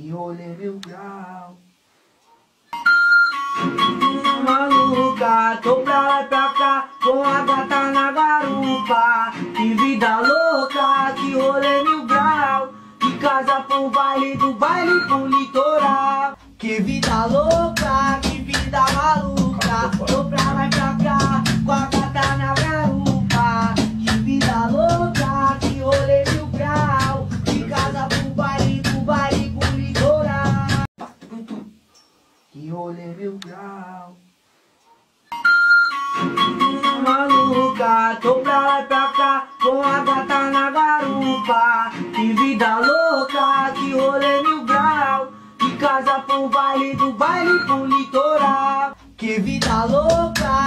Que rolê mil grau. Maluca, tô pra lá e pra cá, com a gata na garupa. Que vida louca, que rolê mil grau. De casa pro baile, do baile pro litoral. Que vida louca, mulher mil grau. Maluca, tô pra lá e pra cá, com a gata na garupa. Que vida louca, que rolê mil grau. De casa pro vale, do baile pro litoral. Que vida louca.